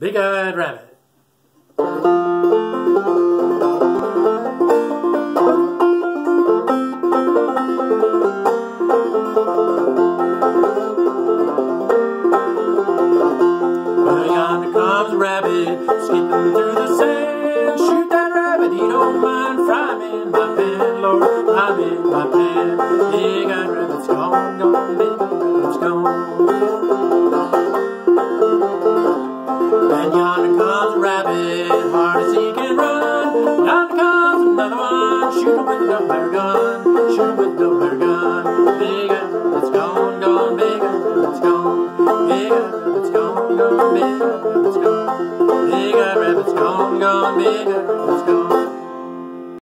Rabbit. Yonder comes a rabbit, skipping through the sand. Shoot that rabbit, he don't mind. Fry in my pan, Lord, fry me in my pan. Big-eyed rabbit's gone, gone, big rabbit's gone. And yonder comes a rabbit, hard as he can run. Yonder comes another one, shoot him with the dumb gun. Shoot him with the dumb gun. Bigger, it's gone, gone bigger, it's gone, Bigger, it's gone, gone bigger, it's gone, Bigger, rabbit's gone, gone, bigger, it's gone.